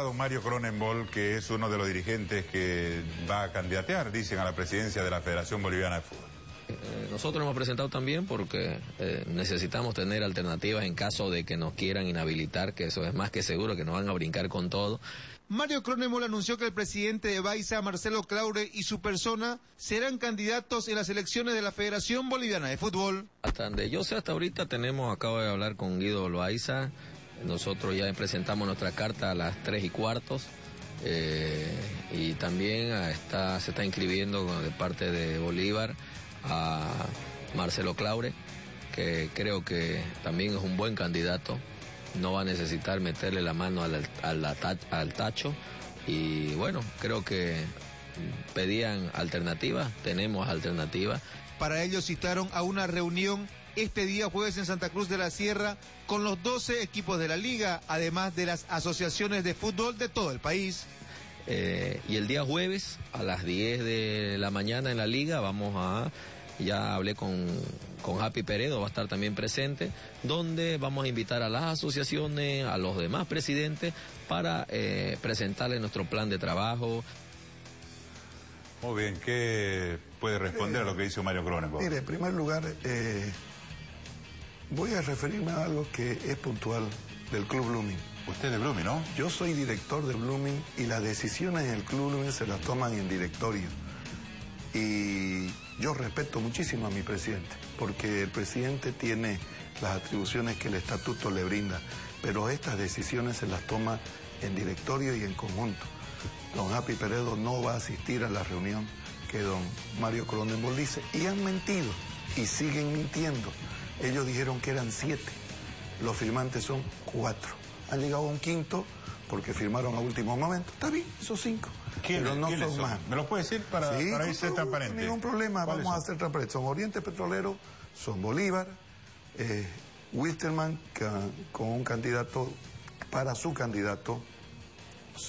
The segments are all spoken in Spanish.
Don Mario Cronenbol, que es uno de los dirigentes que va a candidatear, dicen, a la presidencia de la Federación Boliviana de Fútbol. Eh, nosotros hemos presentado también porque eh, necesitamos tener alternativas en caso de que nos quieran inhabilitar, que eso es más que seguro que nos van a brincar con todo. Mario Cronenbol anunció que el presidente de Baiza, Marcelo Claure, y su persona serán candidatos en las elecciones de la Federación Boliviana de Fútbol. Hasta donde yo sé, hasta ahorita tenemos, acabo de hablar con Guido Loaiza, nosotros ya presentamos nuestra carta a las tres y cuartos. Eh, y también se está inscribiendo de parte de Bolívar a Marcelo Claure, que creo que también es un buen candidato no va a necesitar meterle la mano al, al, tacho y bueno, creo que pedían alternativas, tenemos alternativas. Para ello citaron a una reunión este día jueves en Santa Cruz de la Sierra con los 12 equipos de la liga, además de las asociaciones de fútbol de todo el país. Eh, y el día jueves a las 10 de la mañana en la liga vamos a ya hablé con, con Happy Peredo, va a estar también presente, donde vamos a invitar a las asociaciones, a los demás presidentes, para eh, presentarles nuestro plan de trabajo. Muy bien, ¿qué puede responder a lo que dice Mario Crónico? Mire, en primer lugar, eh, voy a referirme a algo que es puntual del Club Blooming. Usted de Blooming, ¿no? Yo soy director de Blooming y las decisiones en el Club Blooming se las toman en directorio. Y yo respeto muchísimo a mi presidente, porque el presidente tiene las atribuciones que el estatuto le brinda, pero estas decisiones se las toma en directorio y en conjunto. Don Happy Peredo no va a asistir a la reunión que don Mario Cronenbol dice, y han mentido, y siguen mintiendo. Ellos dijeron que eran siete, los firmantes son cuatro. Han llegado a un quinto porque firmaron a último momento. Está bien, esos cinco. Pero no son, más. ¿Me lo puede decir para, para ser transparente? Ningún problema, vamos a ser transparentes. Son Oriente Petrolero, son Bolívar, eh, Wisterman con un candidato, para su candidato,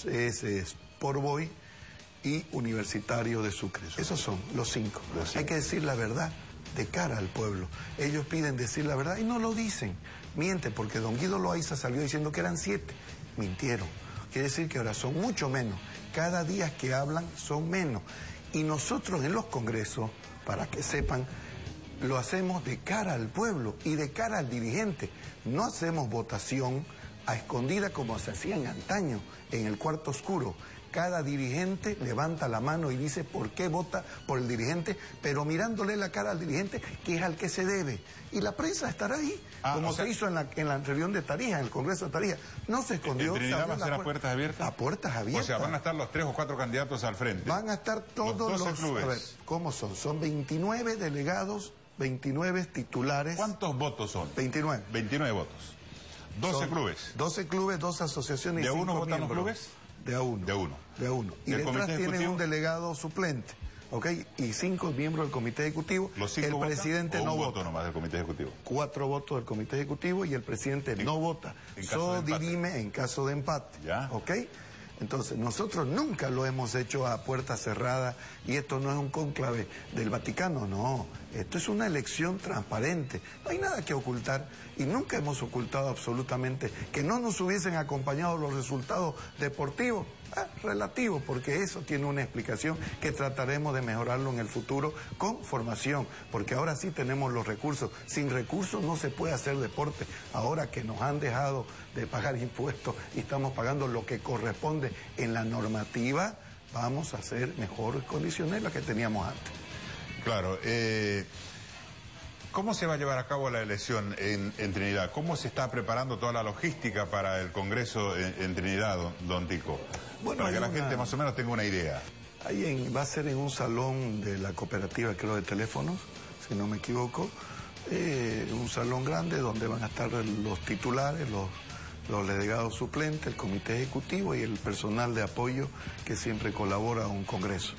es, es Porboy y Universitario de Sucre. Esos son los cinco. Hay que decir la verdad de cara al pueblo. Ellos piden decir la verdad y no lo dicen. Miente porque don Guido Loaiza salió diciendo que eran siete. Mintieron. Quiere decir que ahora son mucho menos. Cada día que hablan son menos. Y nosotros en los congresos, para que sepan, lo hacemos de cara al pueblo y de cara al dirigente. No hacemos votación a escondida como se hacía en antaño, en el cuarto oscuro cada dirigente levanta la mano y dice por qué vota por el dirigente, pero mirándole la cara al dirigente, que es al que se debe. Y la prensa estará ahí, ah, como se hizo en la, en la reunión de Tarija, en el Congreso de Tarija. No se escondió. ¿En va a ser a puertas abiertas? A puertas abiertas. O sea, van a estar los tres o cuatro candidatos al frente. Van a estar todos los... clubes. A ver, ¿cómo son? Son 29 delegados, 29 titulares. ¿Cuántos votos son? 29. 29 votos. 12 clubes. 12 clubes, 12 asociaciones. ¿De uno votan los clubes? De a uno. De uno. De a uno. Y detrás tiene un delegado suplente. ¿ok? Y cinco miembros del comité ejecutivo. ¿Los cinco el presidente no un vota. voto nomás del comité ejecutivo. Cuatro votos del comité ejecutivo y el presidente no vota. Solo dirime en caso de empate. Ya. ¿Ok? Entonces, nosotros nunca lo hemos hecho a puerta cerrada y esto no es un cónclave del Vaticano, no. Esto es una elección transparente. No hay nada que ocultar y nunca hemos ocultado absolutamente que no nos hubiesen acompañado los resultados deportivos. Ah, relativo, porque eso tiene una explicación que trataremos de mejorarlo en el futuro con formación, porque ahora sí tenemos los recursos. Sin recursos no se puede hacer deporte. Ahora que nos han dejado de pagar impuestos y estamos pagando lo que corresponde en la normativa, vamos a hacer mejores condiciones las que teníamos antes. Claro. Eh... ¿Cómo se va a llevar a cabo la elección en, Trinidad? ¿Cómo se está preparando toda la logística para el Congreso en, Trinidad, don, Tico? Bueno, para que la gente más o menos tenga una idea. Ahí va a ser en un salón de la cooperativa, creo, de teléfonos, si no me equivoco. Eh, un salón grande donde van a estar los titulares, los, los delegados suplentes, el comité ejecutivo y el personal de apoyo que siempre colabora a un congreso.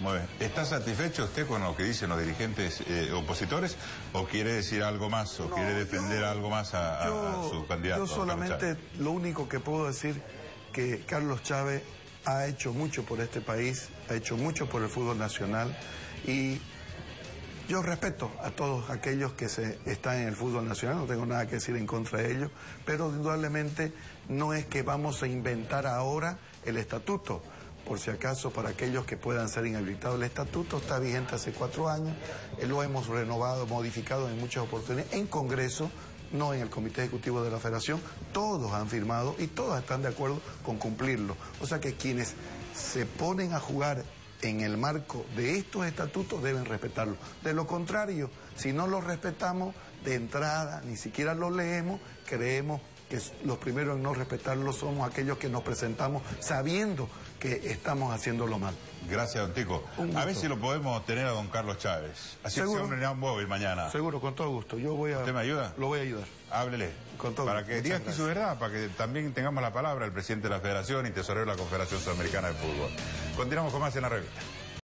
Muy bien. ¿Está satisfecho usted con lo que dicen los dirigentes eh, opositores o quiere decir algo más o quiere defender algo más a, su candidato? Yo solamente lo único que puedo decir que Carlos Chávez ha hecho mucho por este país, ha hecho mucho por el fútbol nacional y Yo respeto a todos aquellos que se están en el fútbol nacional, no tengo nada que decir en contra de ellos, pero indudablemente no es que vamos a inventar ahora el estatuto. Por si acaso, para aquellos que puedan ser inhabilitados, el estatuto está vigente hace cuatro años, eh, lo hemos renovado, modificado en muchas oportunidades en Congreso, no en el Comité Ejecutivo de la Federación, todos han firmado y todos están de acuerdo con cumplirlo. O sea que quienes se ponen a jugar en el marco de estos estatutos deben respetarlo. De lo contrario, si no los respetamos de entrada, ni siquiera los leemos, creemos que los primeros en no respetarlo somos aquellos que nos presentamos sabiendo que estamos haciéndolo mal. Gracias, don Tico. A ver si lo podemos tener a don Carlos Chávez. Así ¿Seguro? que sea un móvil mañana. Seguro, con todo gusto. Yo voy a... ¿Usted me ayuda? Lo voy a ayudar. Háblele. Con todo Para gusto. que Muchas diga aquí su verdad, para que también tengamos la palabra el presidente de la Federación y tesorero de la Confederación Sudamericana de Fútbol. Continuamos con más en la revista.